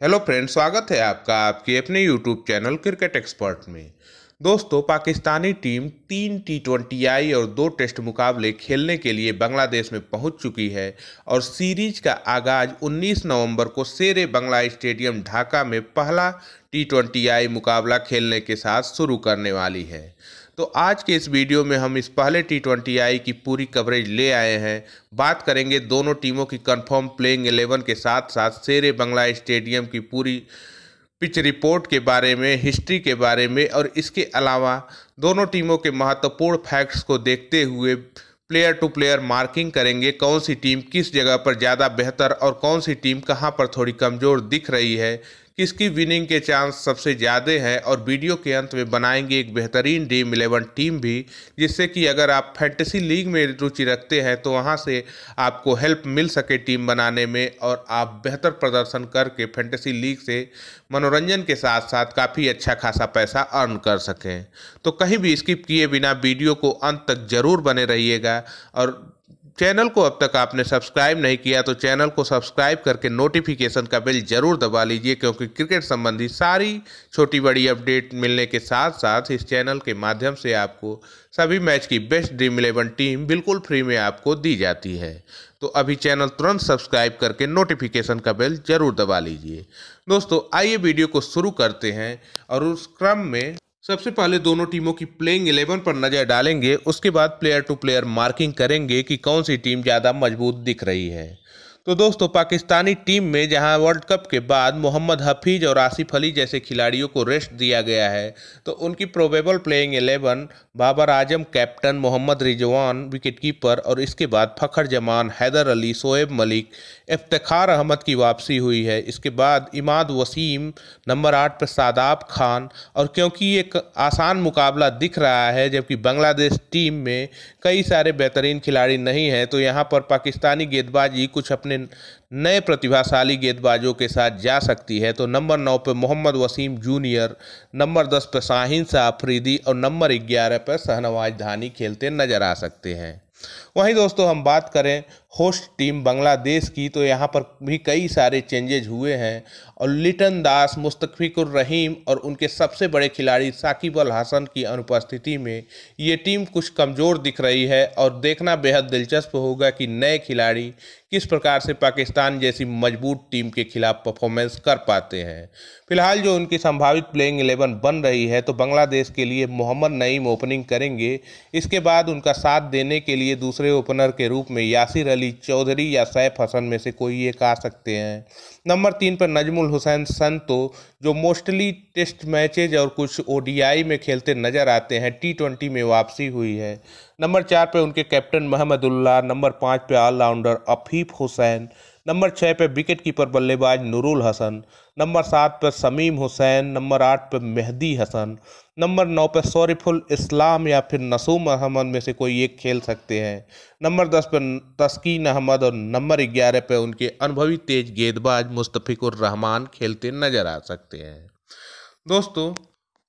Hello friend स्वागत है आपका आपके अपने यूट्यूब चैनल क्रिकेट एक्सपर्ट में। दोस्तों, पाकिस्तानी टीम तीन टी ट्वेंटी आई और दो टेस्ट मुकाबले खेलने के लिए बांग्लादेश में पहुँच चुकी है और सीरीज़ का आगाज़ 19 नवंबर को शेरे बंगला स्टेडियम ढाका में पहला टी ट्वेंटी आई मुकाबला खेलने के साथ शुरू करने वाली है। तो आज के इस वीडियो में हम इस पहले टी ट्वेंटी आई की पूरी कवरेज ले आए हैं। बात करेंगे दोनों टीमों की कंफर्म प्लेइंग एलेवन के साथ साथ शेर बंगला स्टेडियम की पूरी पिच रिपोर्ट के बारे में हिस्ट्री के बारे में और इसके अलावा दोनों टीमों के महत्वपूर्ण फैक्ट्स को देखते हुए प्लेयर टू प्लेयर मार्किंग करेंगे कौन सी टीम किस जगह पर ज़्यादा बेहतर और कौन सी टीम कहाँ पर थोड़ी कमज़ोर दिख रही है। किसकी विनिंग के चांस सबसे ज़्यादा हैं और वीडियो के अंत में बनाएँगे एक बेहतरीन ड्रीम इलेवन टीम भी, जिससे कि अगर आप फैंटेसी लीग में रुचि रखते हैं तो वहाँ से आपको हेल्प मिल सके टीम बनाने में और आप बेहतर प्रदर्शन करके फैंटेसी लीग से मनोरंजन के साथ साथ काफ़ी अच्छा खासा पैसा अर्न कर सकें। तो कहीं भी स्किप किए बिना वीडियो को अंत तक ज़रूर बने रहिएगा और चैनल को अब तक आपने सब्सक्राइब नहीं किया तो चैनल को सब्सक्राइब करके नोटिफिकेशन का बेल ज़रूर दबा लीजिए, क्योंकि क्रिकेट संबंधी सारी छोटी बड़ी अपडेट मिलने के साथ साथ इस चैनल के माध्यम से आपको सभी मैच की बेस्ट ड्रीम इलेवन टीम बिल्कुल फ्री में आपको दी जाती है। तो अभी चैनल तुरंत सब्सक्राइब करके नोटिफिकेशन का बेल ज़रूर दबा लीजिए। दोस्तों, आइए वीडियो को शुरू करते हैं और उस क्रम में सबसे पहले दोनों टीमों की प्लेइंग इलेवन पर नज़र डालेंगे, उसके बाद प्लेयर टू प्लेयर मार्किंग करेंगे कि कौन सी टीम ज़्यादा मज़बूत दिख रही है। तो दोस्तों, पाकिस्तानी टीम में जहाँ वर्ल्ड कप के बाद मोहम्मद हफीज और आसिफ अली जैसे खिलाड़ियों को रेस्ट दिया गया है तो उनकी probable playing eleven Babar Azam captain Mohammad Rizwan wicketkeeper और इसके बाद फ़खर जमान, हैदर अली, शोएब मलिक इफ्तार अहमद की वापसी हुई है। इसके बाद इमाद वसीम, नंबर आठ पर सादाब खान और क्योंकि एक आसान मुकाबला दिख रहा है, जबकि बांग्लादेश टीम में कई सारे बेहतरीन खिलाड़ी नहीं हैं तो यहाँ पर पाकिस्तानी गेंदबाजी कुछ अपने नए प्रतिभाशाली गेंदबाजों के साथ जा सकती है तो नंबर नौ पर मोहम्मद वसीम जूनियर, नंबर दस पर शाहीन शाह अफरीदी और नंबर ग्यारह पर शहनवाज धानी खेलते नज़र आ सकते हैं। वहीं दोस्तों, हम बात करें होस्ट टीम बांग्लादेश की तो यहाँ पर भी कई सारे चेंजेज हुए हैं। और लिटन दास, मुस्तफ़िकुर रहीम और उनके सबसे बड़े खिलाड़ी साकिब अल हसन की अनुपस्थिति में ये टीम कुछ कमज़ोर दिख रही है और देखना बेहद दिलचस्प होगा कि नए खिलाड़ी किस प्रकार से पाकिस्तान जैसी मज़बूत टीम के खिलाफ परफॉर्मेंस कर पाते हैं। फ़िलहाल जो उनकी संभावित प्लेइंग एलेवन बन रही है तो बांग्लादेश के लिए मोहम्मद नईम ओपनिंग करेंगे। इसके बाद उनका साथ देने के लिए दूसरे ओपनर के रूप में यासिर अली चौधरी या सैफ हसन में से कोई एक आ सकते हैं। नंबर तीन पर नजमुल हुसैन संतो, जो मोस्टली टेस्ट मैचेज और कुछ ओडीआई में खेलते नज़र आते हैं, टी ट्वेंटी में वापसी हुई है। नंबर चार पर उनके कैप्टन महमदुल्ला नंबर पाँच पर ऑलराउंडर अफीफ हुसैन नंबर छः पे विकेट कीपर बल्लेबाज नूरुल हसन, नंबर सात पर समीम हुसैन, नंबर आठ पर मेहदी हसन, नंबर नौ पर सौरिफुल इस्लाम या फिर नसूम अहमद में से कोई एक खेल सकते हैं। नंबर दस पर तस्कीन अहमद और नंबर ग्यारह पर उनके अनुभवी तेज गेंदबाज मुस्तफ़िकुर रहमान खेलते नज़र आ सकते हैं। दोस्तों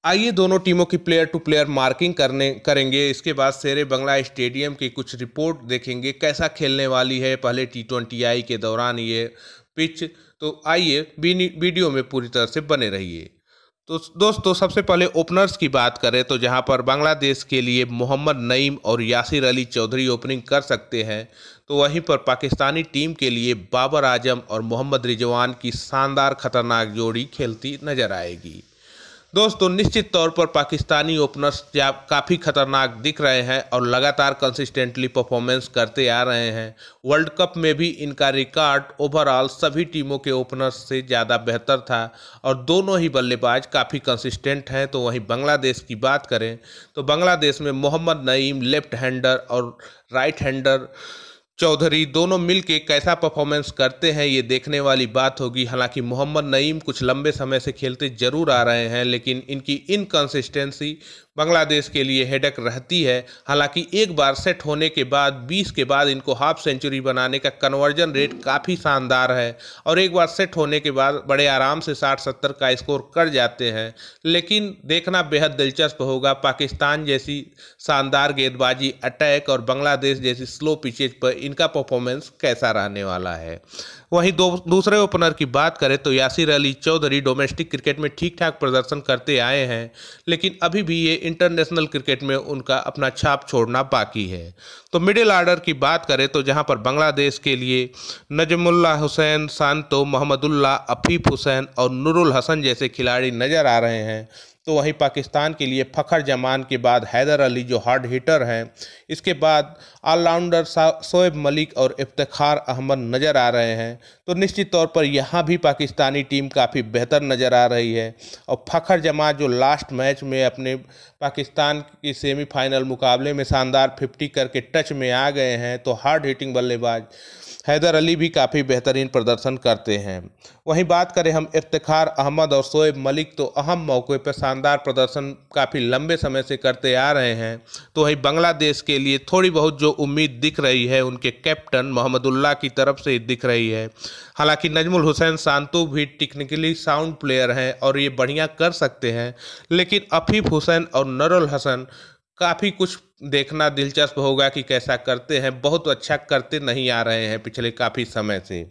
आइए दोनों टीमों की प्लेयर टू प्लेयर मार्किंग करने, करेंगे। इसके बाद शेरे बंगला स्टेडियम की कुछ रिपोर्ट देखेंगे। कैसा खेलने वाली है? पहले टी ट्वेंटी आई के दौरान ये पिच तो आइए वीडियो में पूरी तरह से बने रहिए। तो दोस्तों, सबसे पहले ओपनर्स की बात करें तो जहाँ पर बांग्लादेश के लिए मोहम्मद नईम और यासिर अली चौधरी ओपनिंग कर सकते हैं तो वहीं पर पाकिस्तानी टीम के लिए बाबर आज़म और मोहम्मद रिजवान की शानदार खतरनाक जोड़ी खेलती नज़र आएगी। दोस्तों, निश्चित तौर पर पाकिस्तानी ओपनर्स काफ़ी खतरनाक दिख रहे हैं और लगातार कंसिस्टेंटली परफॉर्मेंस करते आ रहे हैं। वर्ल्ड कप में भी इनका रिकॉर्ड ओवरऑल सभी टीमों के ओपनर्स से ज़्यादा बेहतर था और दोनों ही बल्लेबाज काफ़ी कंसिस्टेंट हैं तो वहीं बांग्लादेश की बात करें तो बांग्लादेश में मोहम्मद नईम लेफ़्ट हैंडर और राइट हैंडर चौधरी दोनों मिल के कैसा परफॉर्मेंस करते हैं, ये देखने वाली बात होगी। हालाँकि मोहम्मद नईम कुछ लंबे समय से खेलते ज़रूर आ रहे हैं, लेकिन इनकी इनकन्सिस्टेंसी बांग्लादेश के लिए हेडक रहती है। हालाँकि एक बार सेट होने के बाद 20 के बाद इनको हाफ़ सेंचुरी बनाने का कन्वर्जन रेट काफ़ी शानदार है और एक बार सेट होने के बाद बड़े आराम से 60-70 का स्कोर कर जाते हैं। लेकिन देखना बेहद दिलचस्प होगा, पाकिस्तान जैसी शानदार गेंदबाजी, अटैक और बांग्लादेश जैसी स्लो पिचेज पर इनका परफॉर्मेंस कैसा रहने वाला है। वहीं दो, दूसरे ओपनर की बात करें तो यासिर अली चौधरी डोमेस्टिक क्रिकेट में ठीक ठाक प्रदर्शन करते आए हैं, लेकिन अभी भी ये इंटरनेशनल क्रिकेट में उनका अपना छाप छोड़ना बाकी है। तो मिडिल आर्डर की बात करें तो जहाँ पर बांग्लादेश के लिए नजमुल्ला हुसैन, शांतो, मोहम्मदुल्ला, अफीफ हुसैन और नुरुल हसन जैसे खिलाड़ी नज़र आ रहे हैं तो वहीं पाकिस्तान के लिए फ़खर जमान के बाद हैदर अली जो हार्ड हिटर हैं, इसके बाद ऑलराउंडर शोएब मलिक और इफ्तार अहमद नज़र आ रहे हैं। तो निश्चित तौर पर यहाँ भी पाकिस्तानी टीम काफ़ी बेहतर नज़र आ रही है और फ़खर जमान जो लास्ट मैच में अपने पाकिस्तान की सेमीफाइनल मुकाबले में शानदार फिफ्टी करके टच में आ गए हैं तो हार्ड हिटिंग बल्लेबाज हैदर अली भी काफ़ी बेहतरीन प्रदर्शन करते हैं। वहीं बात करें हम इफ्तार अहमद और शोएब मलिक तो अहम मौके पर शानदार प्रदर्शन काफ़ी लंबे समय से करते आ रहे हैं। तो वहीं बांग्लादेश के लिए थोड़ी बहुत जो उम्मीद दिख रही है, उनके कैप्टन मोहम्मदुल्लाह की तरफ़ से दिख रही है। हालाँकि नजमुल हुसैन सांतु भी टेक्निकली साउंड प्लेयर हैं और ये बढ़िया कर सकते हैं, लेकिन अफीफ हुसैन और नरुल हसन काफ़ी कुछ देखना दिलचस्प होगा कि कैसा करते हैं। बहुत अच्छा करते नहीं आ रहे हैं पिछले काफ़ी समय से।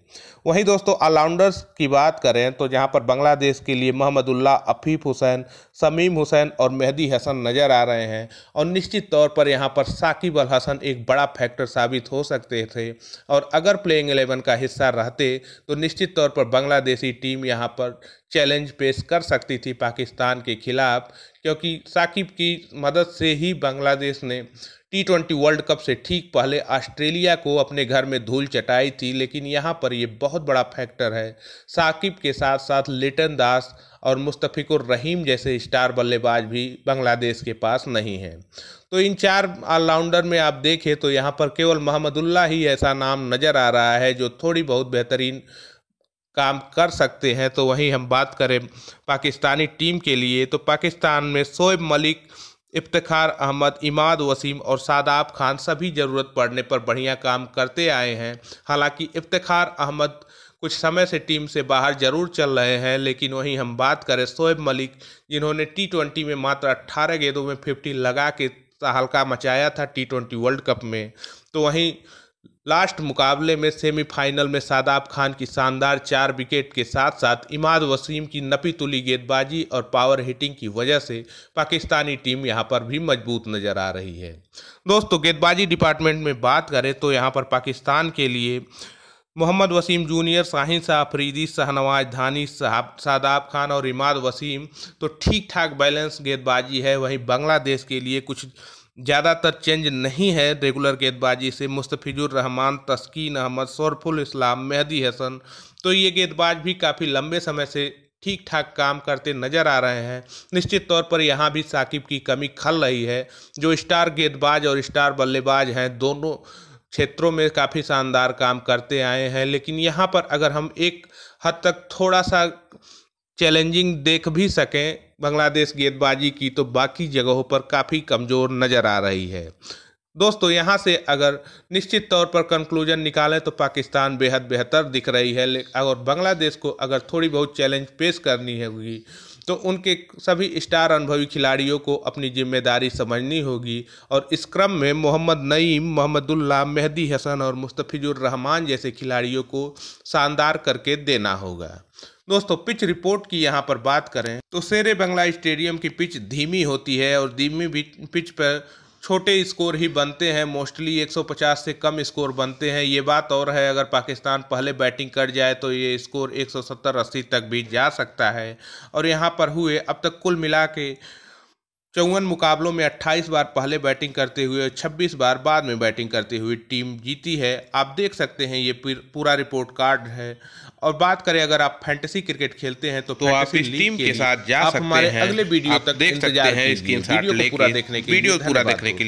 वहीं दोस्तों ऑलराउंडर्स की बात करें तो जहाँ पर बांग्लादेश के लिए मोहम्मदुल्ला अफीफ हुसैन, समीम हुसैन और मेहदी हसन नज़र आ रहे हैं और निश्चित तौर पर यहाँ पर साकिब अल हसन एक बड़ा फैक्टर साबित हो सकते थे और अगर प्लेइंग एलेवन का हिस्सा रहते तो निश्चित तौर पर बांग्लादेशी टीम यहाँ पर चैलेंज पेश कर सकती थी पाकिस्तान के खिलाफ, क्योंकि साकिब की मदद से ही बांग्लादेश ने टी ट्वेंटी वर्ल्ड कप से ठीक पहले ऑस्ट्रेलिया को अपने घर में धूल चटाई थी, लेकिन यहाँ पर ये बहुत बड़ा फैक्टर है। साकिब के साथ साथ लिटन दास और मुस्तफ़िकुर रहीम जैसे स्टार बल्लेबाज भी बांग्लादेश के पास नहीं हैं। तो इन चार ऑलराउंडर में आप देखें तो यहाँ पर केवल मोहम्मदुल्ला ही ऐसा नाम नज़र आ रहा है जो थोड़ी बहुत बेहतरीन काम कर सकते हैं। तो वहीं हम बात करें पाकिस्तानी टीम के लिए तो पाकिस्तान में शोएब मलिक इफ्तार अहमद, इमाद, वसीम और सादाब खान सभी ज़रूरत पड़ने पर बढ़िया काम करते आए हैं। हालाँकि इफ्तार अहमद कुछ समय से टीम से बाहर ज़रूर चल रहे हैं, लेकिन वहीं हम बात करें शोएब मलिक, जिन्होंने टी ट्वेंटी में मात्र अट्ठारह गेंदों में फिफ्टी लगा के हल्का मचाया था टी ट्वेंटी वर्ल्ड कप में। तो वहीं लास्ट मुकाबले में सेमीफाइनल में सादाब खान की शानदार चार विकेट के साथ साथ इमाद वसीम की नपी तुली गेंदबाजी और पावर हिटिंग की वजह से पाकिस्तानी टीम यहाँ पर भी मज़बूत नज़र आ रही है। दोस्तों, गेंदबाजी डिपार्टमेंट में बात करें तो यहाँ पर पाकिस्तान के लिए मोहम्मद वसीम जूनियर, शाहिन शाह अफरीदी, शाहनवाज धानी साहब सादाब खान और इमाद वसीम तो ठीक ठाक बैलेंस गेंदबाजी है। वहीं बांग्लादेश के लिए कुछ ज़्यादातर चेंज नहीं है रेगुलर गेंदबाजी से। मुस्तफ़िजुर रहमान, तस्कीन अहमद, शोरफुल इस्लाम, मेहदी हसन। तो ये गेंदबाज भी काफ़ी लंबे समय से ठीक ठाक काम करते नज़र आ रहे हैं। निश्चित तौर पर यहाँ भी साकिब की कमी खल रही है। जो स्टार गेंदबाज और स्टार बल्लेबाज हैं, दोनों क्षेत्रों में काफ़ी शानदार काम करते आए हैं। लेकिन यहाँ पर अगर हम एक हद तक थोड़ा सा चैलेंजिंग देख भी सकें। बांग्लादेश गेंदबाजी की तो बाकी जगहों पर काफ़ी कमज़ोर नज़र आ रही है। दोस्तों, यहाँ से अगर निश्चित तौर पर कंक्लूजन निकालें तो पाकिस्तान बेहद बेहतर दिख रही है। और बांग्लादेश को अगर थोड़ी बहुत चैलेंज पेश करनी होगी तो उनके सभी स्टार अनुभवी खिलाड़ियों को अपनी ज़िम्मेदारी समझनी होगी। और इस क्रम में मोहम्मद नईम मोहम्मदुल्ला मेहदी हसन और मुस्तफ़िजुर रहमान जैसे खिलाड़ियों को शानदार करके देना होगा। दोस्तों पिच रिपोर्ट की यहाँ पर बात करें तो शेर बंगला स्टेडियम की पिच धीमी होती है और धीमी पिच पर छोटे स्कोर ही बनते हैं। मोस्टली 150 से कम स्कोर बनते हैं। ये बात और है, अगर पाकिस्तान पहले बैटिंग कर जाए तो ये स्कोर 170-80 तक भी जा सकता है। और यहाँ पर हुए, अब तक कुल मिला के चौवन मुकाबलों में 28 बार पहले बैटिंग करते हुए 26 बार बाद में बैटिंग करते हुए टीम जीती है। आप देख सकते हैं ये पूरा रिपोर्ट कार्ड है। और बात करें अगर आप फैंटेसी क्रिकेट खेलते हैं तो, तो आप इस टीम के के साथ जा सकते हैं। अगले वीडियो तक देख सकते हैं इसकी वीडियो पूरा देखने के लिए वीडियो पूरा देखने के लिए।